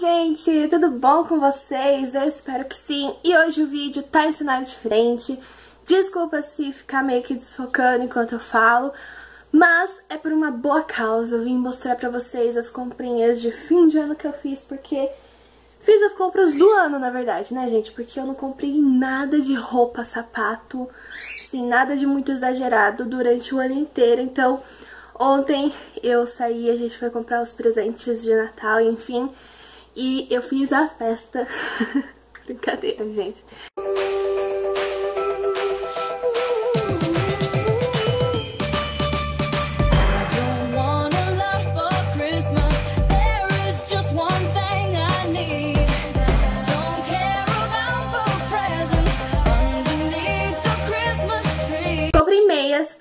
gente! Tudo bom com vocês? Eu espero que sim. E hoje o vídeo tá em cenário diferente. Desculpa se ficar meio que desfocando enquanto eu falo, mas é por uma boa causa. Eu vim mostrar pra vocês as comprinhas de fim de ano que eu fiz, porque fiz as compras do ano, na verdade, né, gente? Porque eu não comprei nada de roupa, sapato, assim, nada de muito exagerado durante o ano inteiro, então... Ontem eu saí, a gente foi comprar os presentes de Natal, enfim, e eu fiz a festa. Brincadeira, gente.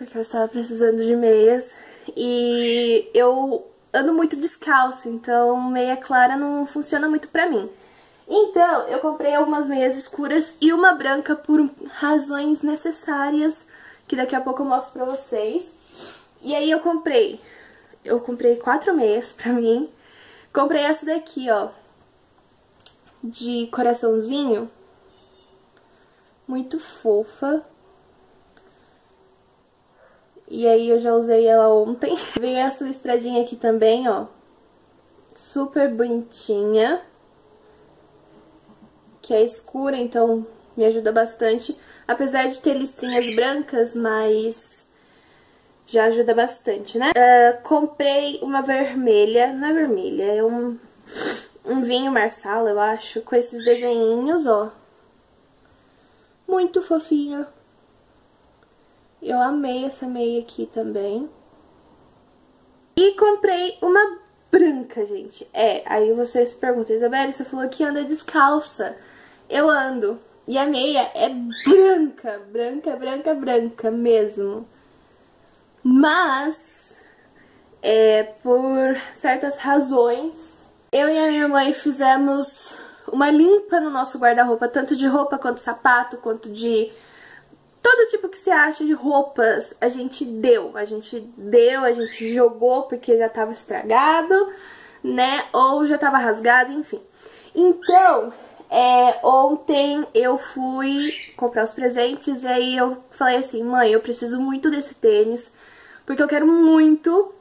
Porque eu estava precisando de meias. E eu ando muito descalça, então meia clara não funciona muito pra mim. Então, eu comprei algumas meias escuras e uma branca por razões necessárias, que daqui a pouco eu mostro pra vocês. E aí eu comprei, eu comprei quatro meias pra mim. Comprei essa daqui, ó, de coraçãozinho, muito fofa. E aí eu já usei ela ontem. Veio essa listradinha aqui também, ó. Super bonitinha. Que é escura, então me ajuda bastante. Apesar de ter listrinhas brancas, mas já ajuda bastante, né? Uh, comprei uma vermelha, não é vermelha, é um, um vinho marsala, eu acho, com esses desenhinhos, ó. Muito fofinha. Eu amei essa meia aqui também. E comprei uma branca, gente. É, aí vocês perguntam, Isabela, você falou que anda descalça. Eu ando. E a meia é branca, branca, branca, branca mesmo. Mas, é, por certas razões, eu e a minha mãe fizemos uma limpa no nosso guarda-roupa, tanto de roupa quanto sapato, quanto de todo tipo que você acha de roupas, a gente deu. A gente deu, a gente jogou porque já tava estragado, né? Ou já tava rasgado, enfim. Então, é, ontem eu fui comprar os presentes e aí eu falei assim, mãe, eu preciso muito desse tênis, porque eu quero muito.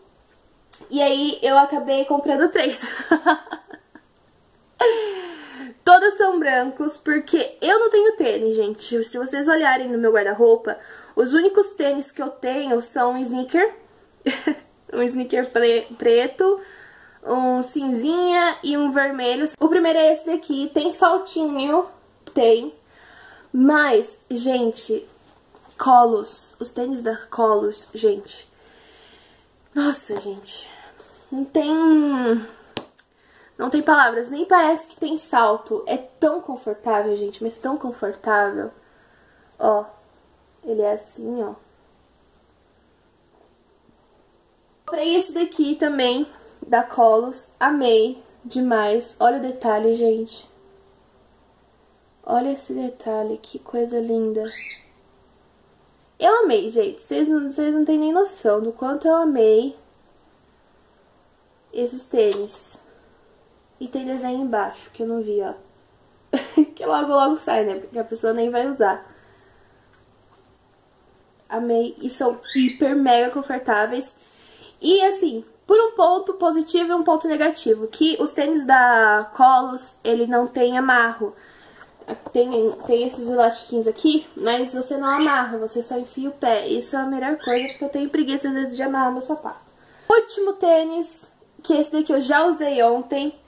E aí eu acabei comprando três. Todos são brancos, porque eu não tenho tênis, gente. Se vocês olharem no meu guarda-roupa, os únicos tênis que eu tenho são um sneaker, um sneaker preto, um cinzinha e um vermelho. O primeiro é esse daqui, tem saltinho, tem, mas, gente, Colos, os tênis da Colos, gente, nossa, gente, não tem não tem palavras, nem parece que tem salto. É tão confortável, gente, mas tão confortável. Ó, ele é assim, ó. Comprei esse daqui também, da Colos. Amei demais. Olha o detalhe, gente. Olha esse detalhe, que coisa linda. Eu amei, gente. Vocês não, vocês não têm nem noção do quanto eu amei esses tênis. E tem desenho embaixo, que eu não vi, ó. que logo logo sai, né? Porque a pessoa nem vai usar. Amei. E são hiper mega confortáveis. E assim, por um ponto positivo e um ponto negativo. Que os tênis da Colos, ele não tem amarro. Tem, tem esses elastiquinhos aqui, mas você não amarra, você só enfia o pé. Isso é a melhor coisa, porque eu tenho preguiça às vezes de amarrar meu sapato. Último tênis, que esse daqui eu já usei ontem.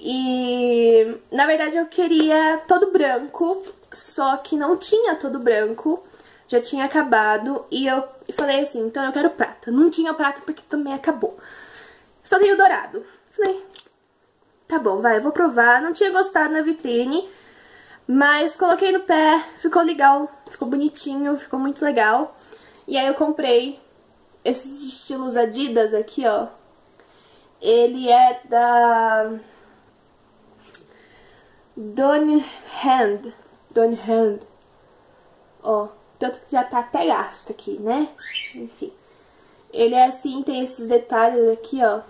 E na verdade eu queria todo branco, só que não tinha todo branco, já tinha acabado. E eu falei assim, então eu quero prata. Não tinha prata porque também acabou. Só tenho dourado. Falei, tá bom, vai, eu vou provar. Não tinha gostado na vitrine, mas coloquei no pé, ficou legal, ficou bonitinho, ficou muito legal. E aí eu comprei esses estilos Adidas aqui, ó. Ele é da Done Hand. Done Hand. Ó, tanto que já tá até gasto aqui, né? Enfim. Ele é assim, tem esses detalhes aqui, ó.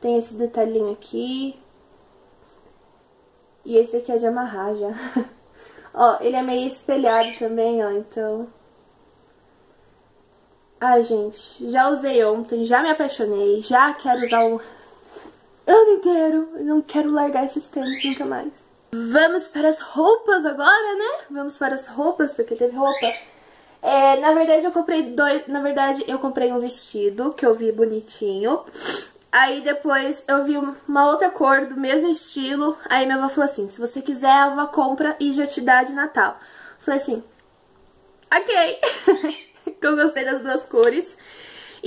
Tem esse detalhinho aqui. E esse aqui é de amarrar já. ó, ele é meio espelhado também, ó, então... Ai, gente, já usei ontem, já me apaixonei, já quero usar o ano inteiro. Não quero largar esses tênis nunca mais. Vamos para as roupas agora, né? Vamos para as roupas, porque teve roupa. É, na verdade, eu comprei dois... Na verdade, eu comprei um vestido, que eu vi bonitinho. Aí depois eu vi uma outra cor do mesmo estilo. Aí minha avó falou assim, se você quiser, a avó compra e já te dá de Natal. Falei assim, ok. eu gostei das duas cores.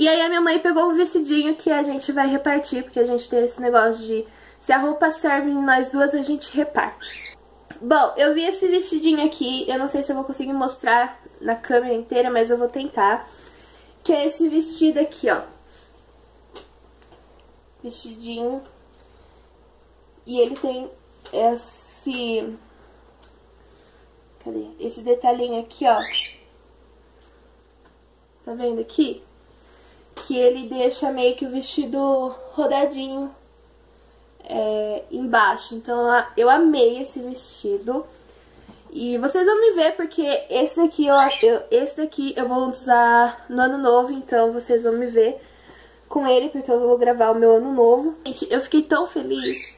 E aí a minha mãe pegou o vestidinho que a gente vai repartir, porque a gente tem esse negócio de se a roupa serve em nós duas, a gente reparte. Bom, eu vi esse vestidinho aqui, eu não sei se eu vou conseguir mostrar na câmera inteira, mas eu vou tentar. Que é esse vestido aqui, ó. Vestidinho. E ele tem esse... Cadê? Esse detalhinho aqui, ó. Tá vendo aqui? Que ele deixa meio que o vestido rodadinho é, embaixo. Então eu amei esse vestido. E vocês vão me ver porque esse daqui eu, eu, esse daqui eu vou usar no ano novo, então vocês vão me ver com ele porque eu vou gravar o meu ano novo. Gente, eu fiquei tão feliz,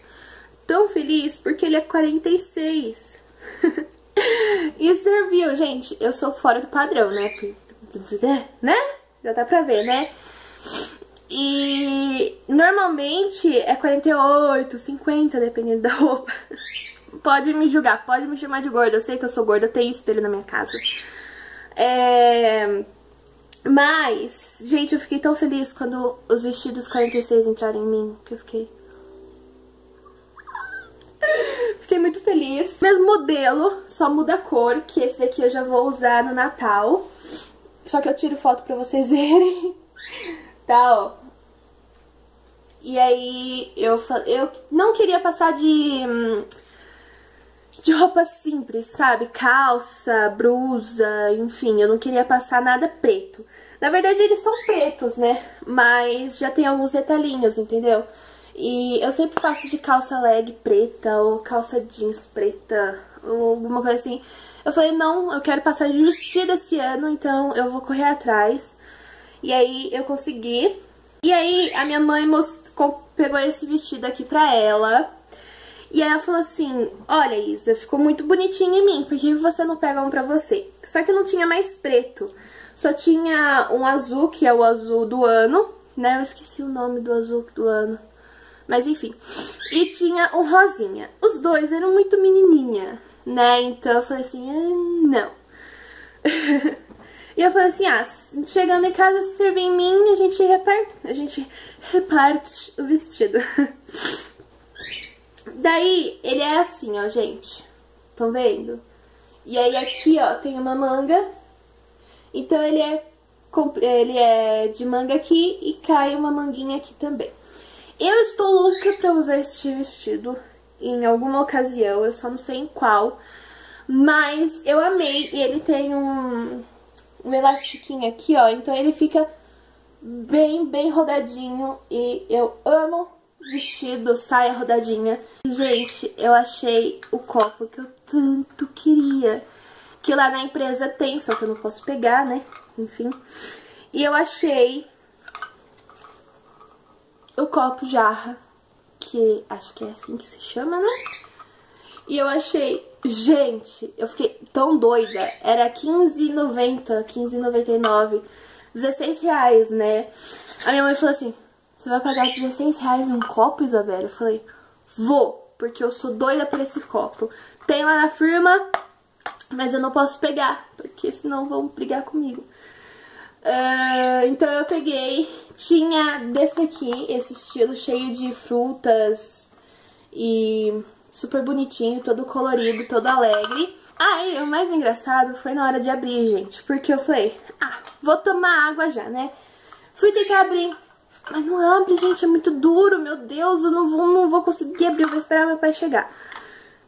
tão feliz porque ele é 46. e serviu, gente, eu sou fora do padrão, né? Né? Já dá pra ver, né? E normalmente é 48, 50, dependendo da roupa. pode me julgar, pode me chamar de gorda. Eu sei que eu sou gorda, eu tenho espelho na minha casa. É... Mas, gente, eu fiquei tão feliz quando os vestidos 46 entraram em mim, que eu fiquei... Fiquei muito feliz. Mesmo modelo, só muda a cor, que esse daqui eu já vou usar no Natal. Só que eu tiro foto pra vocês verem. Ó. E aí eu, eu não queria passar de, de roupa simples, sabe? Calça, blusa, enfim, eu não queria passar nada preto. Na verdade eles são pretos, né? Mas já tem alguns detalhinhos, entendeu? E eu sempre passo de calça leg preta ou calça jeans preta ou alguma coisa assim. Eu falei, não, eu quero passar de vestido esse ano, então eu vou correr atrás. E aí eu consegui. E aí a minha mãe mostrou, pegou esse vestido aqui pra ela. E aí ela falou assim, olha Isa, ficou muito bonitinho em mim, por que você não pega um pra você? Só que não tinha mais preto, só tinha um azul, que é o azul do ano, né? Eu esqueci o nome do azul do ano. Mas enfim. E tinha o rosinha. Os dois eram muito menininha, né? Então eu falei assim, ah, não. E eu falei assim, ah, chegando em casa, se servir em mim, a gente reparte, a gente reparte o vestido. Daí, ele é assim, ó, gente. Estão vendo? E aí aqui, ó, tem uma manga. Então ele é, ele é de manga aqui e cai uma manguinha aqui também. Eu estou louca pra usar este vestido em alguma ocasião, eu só não sei em qual. Mas eu amei e ele tem um, um elastiquinho aqui, ó. Então ele fica bem, bem rodadinho. E eu amo vestido, saia rodadinha. Gente, eu achei o copo que eu tanto queria. Que lá na empresa tem, só que eu não posso pegar, né? Enfim. E eu achei o copo jarra, que acho que é assim que se chama, né? E eu achei Gente, eu fiquei tão doida. Era R$15,90, R$15,99, 16 reais, né? A minha mãe falou assim, você vai pagar 16 reais em um copo, Isabela? Eu falei, vou, porque eu sou doida por esse copo. Tem lá na firma, mas eu não posso pegar, porque senão vão brigar comigo. Uh, então eu peguei, tinha desse daqui, esse estilo cheio de frutas e super bonitinho, todo colorido, todo alegre. Aí, o mais engraçado foi na hora de abrir, gente, porque eu falei, ah, vou tomar água já, né? Fui tentar abrir, mas não abre, gente, é muito duro, meu Deus, eu não vou, não vou conseguir abrir, eu vou esperar meu pai chegar.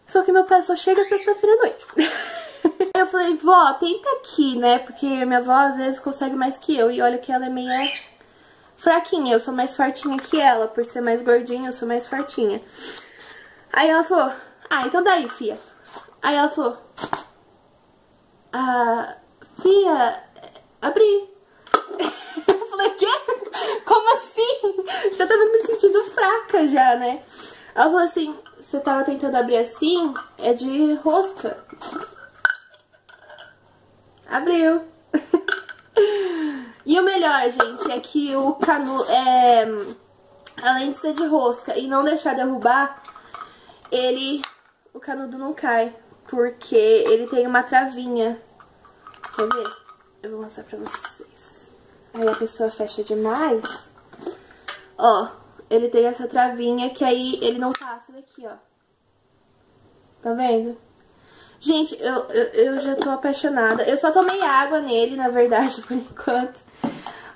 Só que meu pai só chega sexta-feira à noite. eu falei, vó, tenta aqui, né, porque minha avó às vezes consegue mais que eu, e olha que ela é meio fraquinha, eu sou mais fortinha que ela, por ser mais gordinha, eu sou mais fortinha. Aí ela falou, Ah, então daí, fia. Aí ela falou, ah, fia, abri. Eu falei, quê? Como assim? Já tava me sentindo fraca já, né? Ela falou assim, você tava tentando abrir assim, é de rosca. Abriu. e o melhor, gente, é que o canudo, é, além de ser de rosca e não deixar derrubar, ele, o canudo não cai, porque ele tem uma travinha. Quer ver? Eu vou mostrar pra vocês. Aí a pessoa fecha demais. Ó, ele tem essa travinha que aí ele não passa daqui, ó. Tá vendo? Gente, eu, eu, eu, já tô apaixonada. Eu só tomei água nele, na verdade, por enquanto.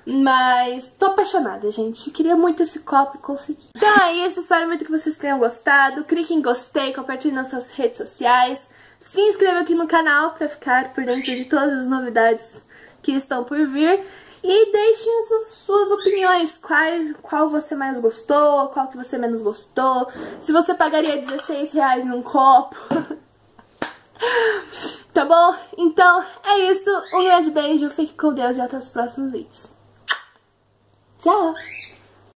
Mas tô apaixonada, gente. Queria muito esse copo e consegui. Então é isso, espero muito que vocês tenham gostado. Clique em gostei, compartilhe nas suas redes sociais. Se inscreva aqui no canal pra ficar por dentro de todas as novidades que estão por vir. E deixem as suas opiniões, qual, qual você mais gostou, qual que você menos gostou. Se você pagaria 16 reais num copo... Tá bom? Então é isso. Um grande beijo, fique com Deus e até os próximos vídeos. 加油。